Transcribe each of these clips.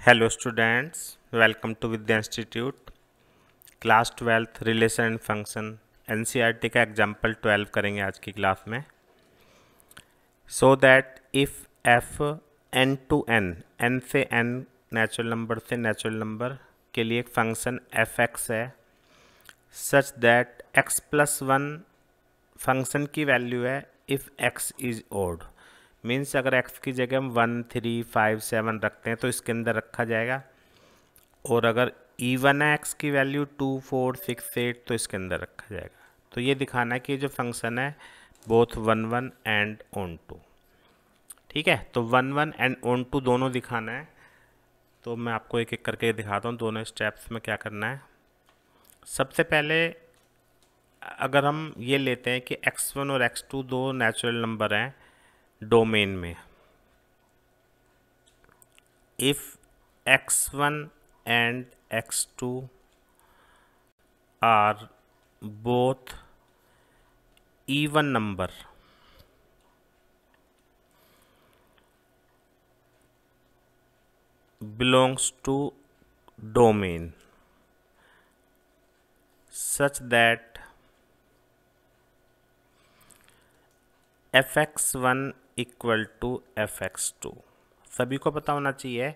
Hello students welcome to Vidya institute class twelfth relation and function NCERT का example twelve करेंगे आज की class में. So that if F N to N N से N natural number से natural number के लिए एक फ़ंक्शन एफ़ एक्स है such that X plus one function की वैल्यू है if X is odd means अगर एक्स की जगह हम वन थ्री फाइव सेवन रखते हैं तो इसके अंदर रखा जाएगा। और अगर ईवन है एक्स की value two four six eight तो इसके अंदर रखा जाएगा। तो ये दिखाना है कि जो फ़ंक्शन है both one one and onto ठीक है? तो one one and onto दोनों दिखाना है। तो मैं आपको एक एक करके दिखाता हूँ, दोनों स्टेप्स में क्या करना है। सबसे पहले अगर हम ये लेते हैं कि एक्स वन और एक्स टू दो नेचुरल नंबर हैं डोमेन में। If X one and X two are both even number belongs to domain such that F X one equal to F X two सभी को पता होना चाहिए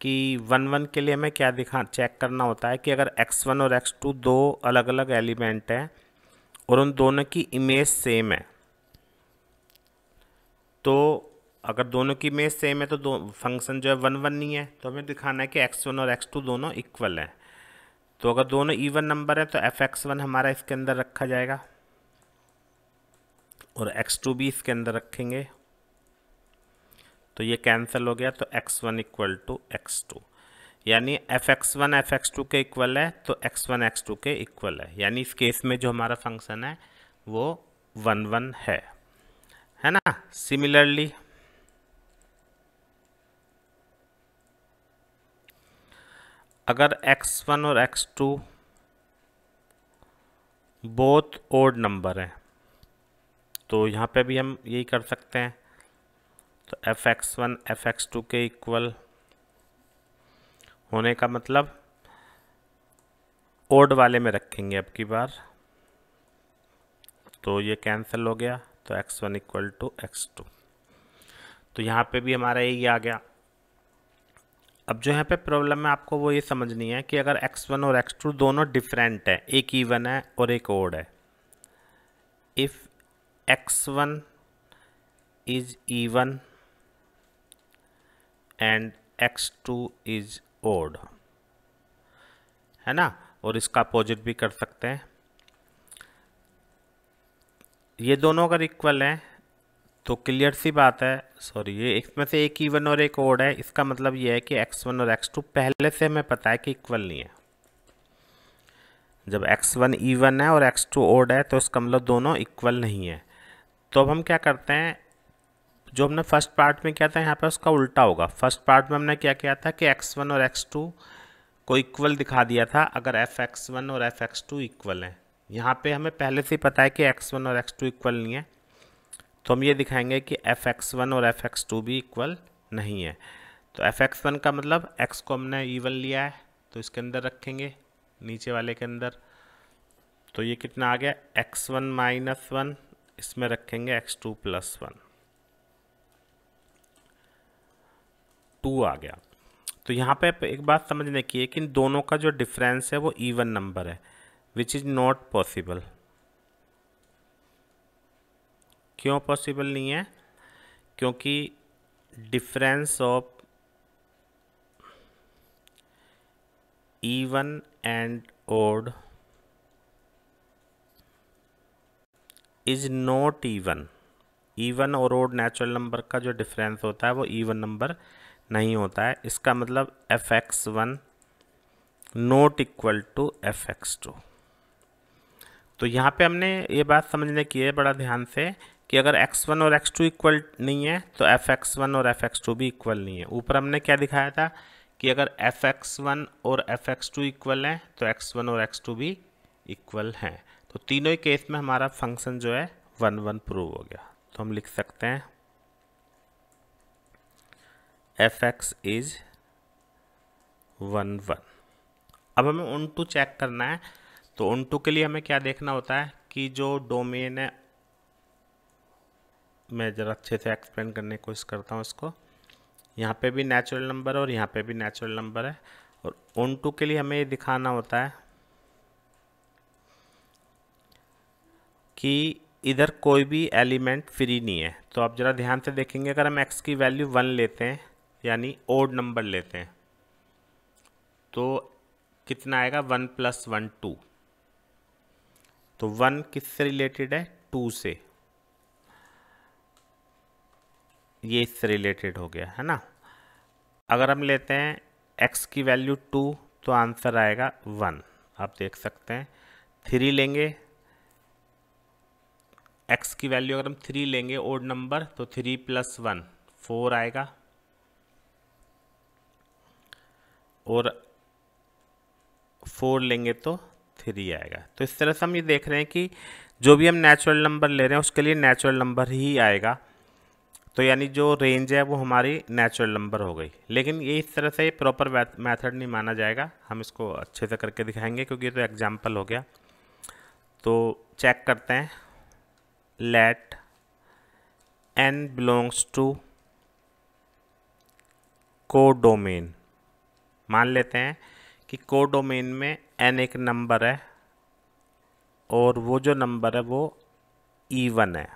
कि वन वन के लिए हमें क्या दिखा चेक करना होता है कि अगर एक्स वन और एक्स टू दो अलग अलग एलिमेंट हैं और उन दोनों की इमेज सेम है तो अगर दोनों की इमेज सेम है तो दो फ़ंक्शन जो है वन वन नहीं है तो हमें दिखाना है कि एक्स वन और एक्स टू दोनों इक्वल हैं। तो अगर दोनों इवन नंबर है तो एफ़ एक्स वन हमारा इसके अंदर रखा जाएगा और एक्स टू भी इसके अंदर रखेंगे। तो ये कैंसिल हो गया तो X one equal to X two यानी F X one F X two के इक्वल है तो एक्स वन एक्स टू के इक्वल है. यानी इस केस में जो हमारा फ़ंक्शन है, वो वन वन है. है ना? सिमिलरली अगर एक्स वन और X two both odd number हैं तो यहाँ पे भी हम यही कर सकते हैं. तो F X one F X two के इक्वल होने का मतलब ओड वाले में रखेंगे अब की बार। तो ये कैंसिल हो गया तो X one equal to X two तो यहाँ पे भी हमारा यही आ गया। अब जो यहाँ पे प्रॉब्लम है, आपको वो ये समझनी है कि अगर एक्स वन और एक्स टू दोनों डिफरेंट है, एक ईवन है और एक ओड है। If X one is even and X two is odd है ना? और इसका अपोजिट भी कर सकते हैं। ये दोनों अगर इक्वल हैं तो क्लियर सी बात है। सॉरी ये इसमें से एक इवन और एक ओड है। इसका मतलब ये है कि एक्स वन और एक्स टू पहले से हमें पता है कि इक्वल नहीं है। जब एक्स वन ईवन है और एक्स टू ओड है तो इसका मतलब दोनों इक्वल नहीं है। तो अब हम क्या करते हैं? जो हमने फ़र्स्ट पार्ट में किया था, यहाँ पे उसका उल्टा होगा। फ़र्स्ट पार्ट में हमने क्या किया था कि एक्स वन और एक्स टू को इक्वल दिखा दिया था, अगर एफ़ एक्स वन और एफ़ एक्स टू इक्वल हैं। यहाँ पे हमें पहले से ही पता है कि एक्स वन और एक्स टू इक्वल नहीं है। तो हम ये दिखाएँगे कि एफ़ एक्स वन और एफ़ एक्स टू भी इक्वल नहीं है। तो एफ़ एक्स वन का मतलब एक्स को हमने ईवन लिया है तो इसके अंदर रखेंगे, नीचे वाले के अंदर। तो ये कितना आ गया? एक्स वन माइनस वन इसमें रखेंगे X two plus one two आ गया। तो यहाँ पे एक बात समझने की है कि इन दोनों का जो डिफरेंस है वो इवन नंबर है विच इज़ नॉट पॉसिबल क्यों पॉसिबल नहीं है? क्योंकि difference of even and odd is not even even और ओड नेचुरल नंबर का जो डिफरेंस होता है वो इवन नंबर नहीं होता है। इसका मतलब F X one not equal to F X two तो यहाँ पे हमने ये बात समझने की है बड़ा ध्यान से कि अगर x1 वन और x2 इक्वल नहीं है तो एफ़ एक्स वन और एफ़ एक्स टू भी इक्वल नहीं है। ऊपर हमने क्या दिखाया था कि अगर एफ़ एक्स वन और एफ़ एक्स टू इक्वल हैं तो x1 वन और x2 भी इक्वल हैं। तो तीनों ही केस में हमारा फ़ंक्शन जो है वन वन प्रूव हो गया। तो हम लिख सकते हैं F X is one one अब हमें उन टू चेक करना है तो उन टू के लिए हमें क्या देखना होता है कि जो डोमेन है, मैं ज़रा अच्छे से एक्सप्लेन करने की कोशिश करता हूँ इसको। यहाँ पे भी नेचुरल नंबर है और यहाँ पे भी नेचुरल नंबर है। और उन टू के लिए हमें ये दिखाना होता है कि इधर कोई भी एलिमेंट फ्री नहीं है। तो आप ज़रा ध्यान से देखेंगे, अगर हम एक्स की वैल्यू वन लेते हैं यानी ओड नंबर लेते हैं। तो कितना आएगा? One plus one two. तो वन किससे रिलेटेड है? टू से। ये इससे रिलेटेड हो गया, है ना? अगर हम लेते हैं एक्स की वैल्यू टू तो आंसर आएगा वन। आप देख सकते हैं। थ्री लेंगे। एक्स की वैल्यू अगर हम थ्री लेंगे, ओड नंबर तो थ्री प्लस वन, फोर आएगा। और फोर लेंगे तो थ्री आएगा। तो इस तरह से हम ये देख रहे हैं कि जो भी हम नेचुरल नंबर ले रहे हैं, उसके लिए नेचुरल नंबर ही आएगा। तो यानी जो रेंज है, वो हमारी नेचुरल नंबर हो गई। लेकिन ये इस तरह से प्रॉपर मेथड नहीं माना जाएगा। हम इसको अच्छे से करके दिखाएँगे, क्योंकि ये तो एग्ज़ाम्पल हो गया। तो चेक करते हैं। लेट एन बिलोंग्स टू को डोमेन मान लेते हैं कि को डोमेन में एन एक नंबर है और वो जो नंबर है वो ईवन है।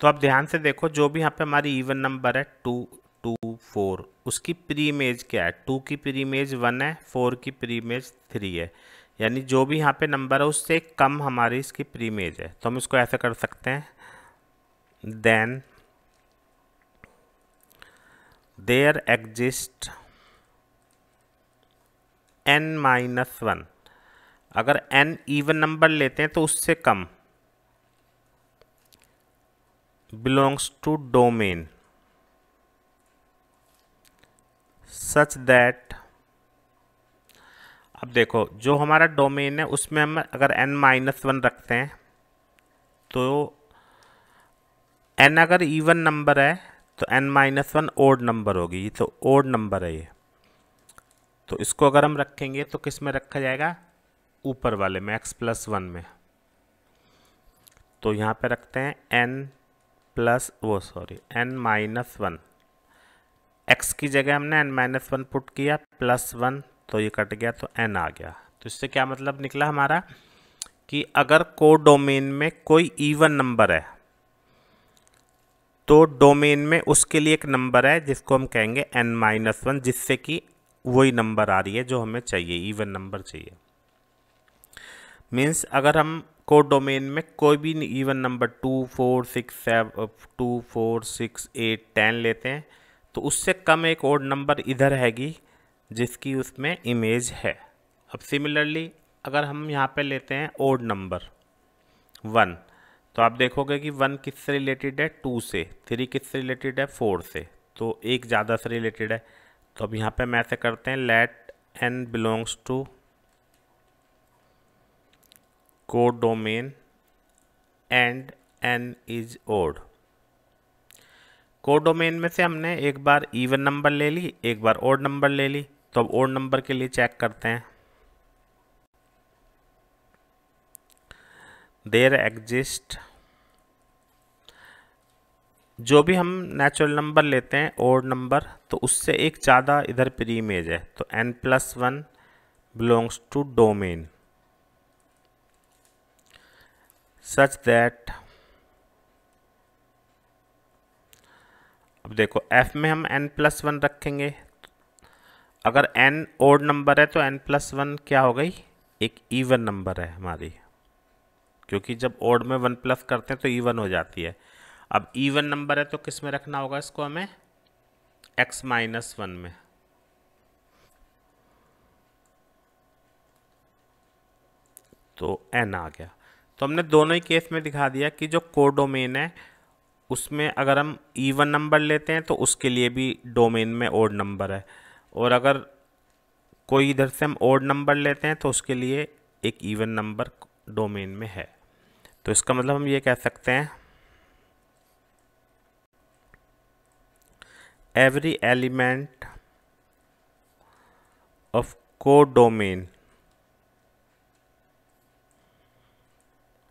तो आप ध्यान से देखो, जो भी यहाँ पे हमारी ईवन नंबर है टू टू फोर उसकी प्री इमेज क्या है? टू की प्री इमेज वन है फोर की प्री इमेज थ्री है। यानी जो भी यहाँ पे नंबर है, उससे कम हमारी इसकी प्री इमेज है। तो हम इसको ऐसे कर सकते हैं। Then there exist N minus one अगर एन इवन नंबर लेते हैं तो उससे कम। Belongs to domain. Such that, अब देखो, जो हमारा डोमेन है, उसमें हम अगर n माइनस वन रखते हैं तो n अगर इवन नंबर है तो n minus one odd number होगी। ये तो ओड नंबर है ये। तो इसको अगर हम रखेंगे तो किसमें रखा जाएगा? ऊपर वाले में, x प्लस वन में। तो यहाँ पे रखते हैं n प्लस वो sorry N minus one X की जगह हमने एन माइनस वन पुट किया प्लस वन तो ये कट गया तो एन आ गया। तो इससे क्या मतलब निकला हमारा? कि अगर को डोमेन में कोई इवन नंबर है तो डोमेन में उसके लिए एक नंबर है, जिसको हम कहेंगे एन माइनस वन जिससे कि वही नंबर आ रही है जो हमें चाहिए इवन नंबर चाहिए। मीन्स अगर हम कोड डोमेन में कोई भी even number two four six seven two four six eight ten लेते हैं तो उससे कम एक और नंबर इधर हैगी, जिसकी उसमें इमेज है। अब सिमिलरली अगर हम यहाँ पे लेते हैं ओड नंबर वन तो आप देखोगे कि वन किससे रिलेटेड है? टू से। थ्री किससे रिलेटेड है? फोर से। तो एक ज़्यादा से रिलेटेड है। तो अब यहाँ पे हम ऐसे करते हैं लेट एन बिलोंग्स टू को domain and N is odd को डोमेन में से हमने एक बार इवन नंबर ले ली, एक बार ओड नंबर ले ली तो अब ओड नंबर के लिए चेक करते हैं। देर एग्जिस्ट जो भी हम नेचुरल नंबर लेते हैं ओड नंबर तो उससे एक ज़्यादा इधर प्री इमेज है। तो N plus one belongs to domain such that अब देखो, f में हम n प्लस वन रखेंगे। अगर n ओड नंबर है तो n प्लस वन क्या हो गई? एक इवन नंबर है हमारी। क्योंकि जब ओड में वन प्लस करते हैं तो इवन हो जाती है। अब इवन नंबर है तो किसमें रखना होगा इसको हमें? X माइनस वन में। तो n आ गया। तो हमने दोनों ही केस में दिखा दिया कि जो को डोमेन है, उसमें अगर हम इवन नंबर लेते हैं तो उसके लिए भी डोमेन में ओड नंबर है। और अगर कोई इधर से हम ओड नंबर लेते हैं तो उसके लिए एक इवन नंबर डोमेन में है। तो इसका मतलब हम ये कह सकते हैं every element of codomain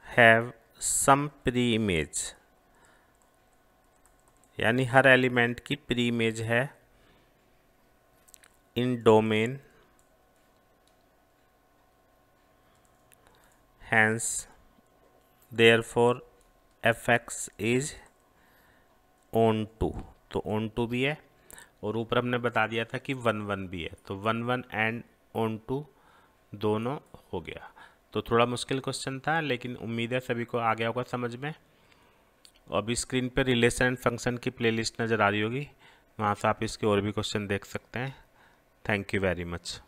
have some pre-image. यानी हर एलिमेंट की प्री इमेज है in domain hence therefore F X is onto तो ओन टू भी है और ऊपर हमने बता दिया था कि वन वन भी है। तो one one and onto दोनों हो गया। तो थोड़ा मुश्किल क्वेश्चन था, लेकिन उम्मीद है सभी को आ गया होगा समझ में। अभी स्क्रीन पर रिलेशन एंड फ़ंक्शन की प्लेलिस्ट नज़र आ रही होगी। वहाँ से आप इसके और भी क्वेश्चन देख सकते हैं। Thank you very much